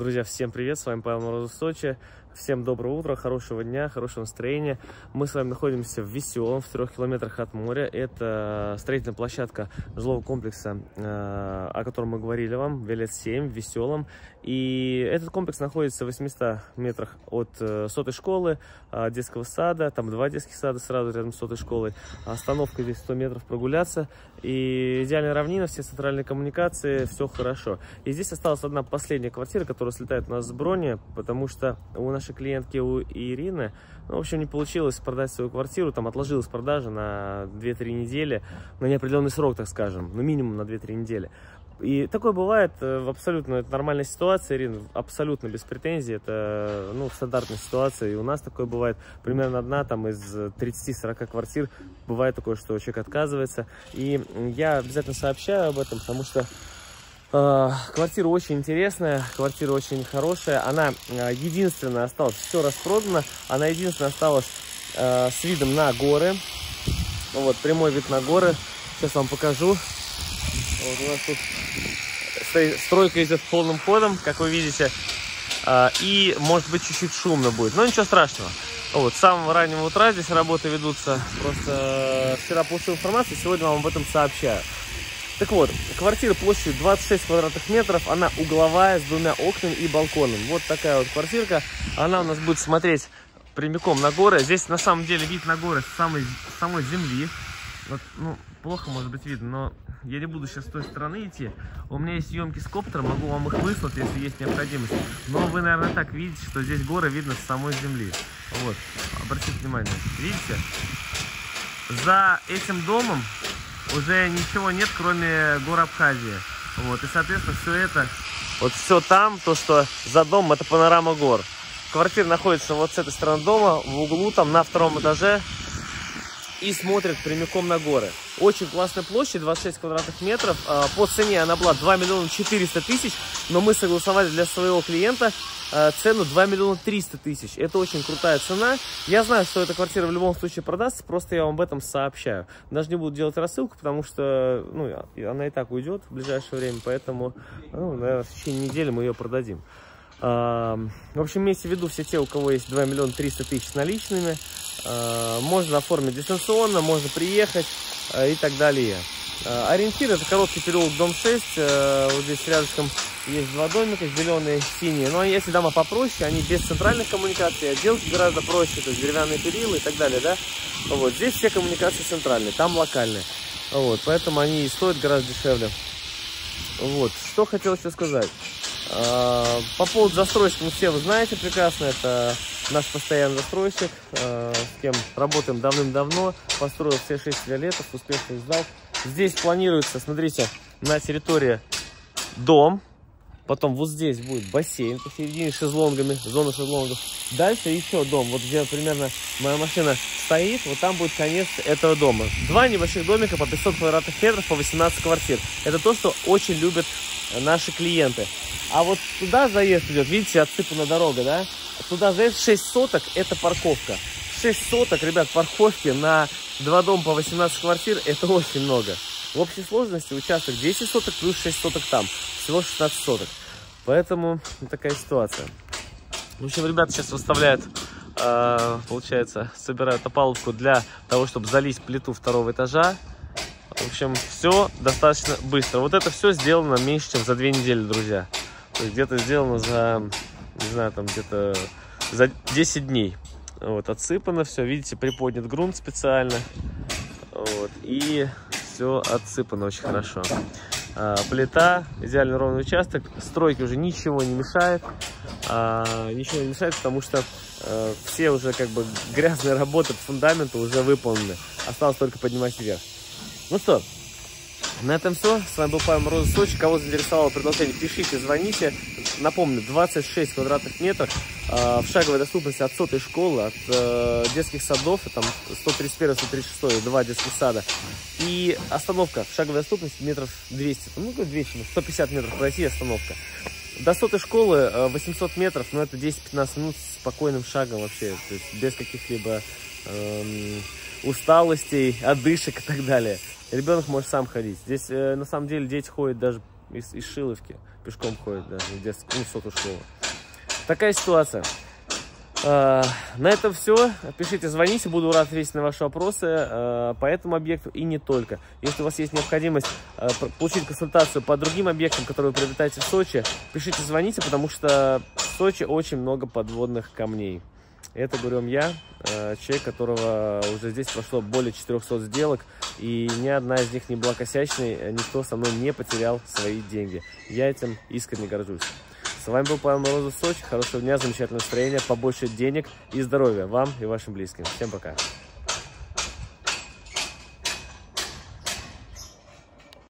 Друзья, всем привет, с вами Павел Морозов, Сочи. Всем доброго утра, хорошего дня, хорошего настроения. Мы с вами находимся в Веселом, в трех километрах от моря. Это строительная площадка жилого комплекса, э, о котором мы говорили вам, Виолет 7, в Веселом. И этот комплекс находится в 800 метрах от э, сотой школы, э, детского сада. Там два детских сада сразу рядом с сотой школой. Остановка здесь 100 метров прогуляться. И идеальная равнина, все центральные коммуникации, все хорошо. И здесь осталась одна последняя квартира, которая слетает у нас с брони, потому что у нашей клиентки, у Ирины, ну, в общем, не получилось продать свою квартиру, там отложилась продажа на 2-3 недели, на неопределенный срок, так скажем, ну, минимум на 2-3 недели. И такое бывает э, в абсолютно нормальной ситуации, Ирина, абсолютно без претензий. Это ну, стандартная ситуация. И у нас такое бывает примерно одна там из 30-40 квартир. Бывает такое, что человек отказывается. И я обязательно сообщаю об этом, потому что э, квартира очень интересная, квартира очень хорошая. Она э, единственная осталась, все распродано. Она единственная осталась э, с видом на горы. Вот, прямой вид на горы. Сейчас вам покажу. Вот у нас тут стройка идет полным ходом, как вы видите. А, и, может быть, чуть-чуть шумно будет. Но ничего страшного. Вот, с самого раннего утра здесь работы ведутся. Просто вчера получил информацию, сегодня вам об этом сообщаю. Так вот, квартира площадью 26 квадратных метров, она угловая, с двумя окнами и балконом. Вот такая вот квартирка. Она у нас будет смотреть прямиком на горы. Здесь на самом деле вид на горы с самой, самой земли. Вот, ну, плохо может быть видно, но я не буду сейчас с той стороны идти. У меня есть съемки с коптера, могу вам их выслать, если есть необходимость. Но вы, наверное, так видите, что здесь горы видно с самой земли. Вот, обратите внимание, видите? За этим домом уже ничего нет, кроме гор Абхазии. Вот, и, соответственно, все это, вот все там, то, что за домом, это панорама гор. Квартира находится вот с этой стороны дома, в углу, там, на втором этаже, и смотрит прямиком на горы. Очень классная площадь, 26 квадратных метров. А, по цене она была 2 миллиона 400 тысяч, но мы согласовали для своего клиента а, цену 2 миллиона 300 тысяч. Это очень крутая цена. Я знаю, что эта квартира в любом случае продастся, просто я вам об этом сообщаю. Даже не буду делать рассылку, потому что ну, она и так уйдет в ближайшее время, поэтому ну, наверное, в течение недели мы ее продадим. А, в общем, имейте в виду все те, у кого есть 2 миллиона 300 тысяч наличными. А, можно оформить дистанционно, можно приехать а, и так далее. Ориентир это короткий переулок, дом 6. Вот здесь рядышком есть два домика, зеленые, синие. Но если дома попроще, они без центральных коммуникаций, отделки гораздо проще, то есть деревянные перилы и так далее, да. Вот здесь все коммуникации центральные, там локальные. Вот, поэтому они и стоят гораздо дешевле. Вот, что хотел еще сказать. А, по поводу застройщика, ну все вы знаете прекрасно, это наш постоянный застройщик, а, с кем работаем давным-давно, построил все 6 фиолетов, успешно сдал. Здесь планируется, смотрите, на территории дом, потом вот здесь будет бассейн посередине шезлонгами, зона шезлонгов. Дальше еще дом, вот где примерно моя машина стоит, вот там будет конец этого дома. Два небольших домика по 500 квадратных метров, по 18 квартир. Это то, что очень любят наши клиенты. А вот туда заезд идет, видите, отсыпана дорога, да? Туда заезд 6 соток, это парковка. 6 соток, ребят, парковки на два дома по 18 квартир, это очень много. В общей сложности участок 10 соток плюс 6 соток там. Всего 16 соток. Поэтому такая ситуация. В общем, ребята сейчас выставляют, э, получается, собирают опалубку для того, чтобы залить плиту второго этажа. В общем, все достаточно быстро. Вот это все сделано меньше, чем за две недели, друзья. То есть где-то сделано за, не знаю, там где-то за 10 дней. Вот, отсыпано все, видите, приподнят грунт специально. Вот, и все отсыпано очень хорошо. А, плита, идеально ровный участок. Стройке уже ничего не мешает. А, ничего не мешает, потому что а, все уже как бы грязные работы по фундаменту уже выполнены. Осталось только поднимать вверх. Ну что, на этом все. С вами был Павел Морозов Сочи. Кого заинтересовало предложение, пишите, звоните. Напомню, 26 квадратных метров э, в шаговой доступности от сотой школы, от э, детских садов, там 131-136, два детских сада. И остановка в шаговой доступности метров 200, ну 200, 150 метров пройти остановка. До сотой школы 800 метров, но это 10-15 минут спокойным шагом вообще, то есть без каких-либо эм, усталостей, отдышек и так далее. Ребенок может сам ходить. Здесь э, на самом деле дети ходят даже из, из Шиловки, пешком ходят даже детскую, ну, сотую школу. Такая ситуация. А, на этом все. Пишите, звоните, буду рад ответить на ваши вопросы а, по этому объекту и не только. Если у вас есть необходимость а, получить консультацию по другим объектам, которые вы приобретаете в Сочи, пишите, звоните, потому что в Сочи очень много подводных камней. Это говорю я, человек, которого уже здесь прошло более 400 сделок, и ни одна из них не была косячной, никто со мной не потерял свои деньги. Я этим искренне горжусь. С вами был Павел Морозов Сочи. Хорошего дня, замечательного настроения, побольше денег и здоровья вам и вашим близким. Всем пока.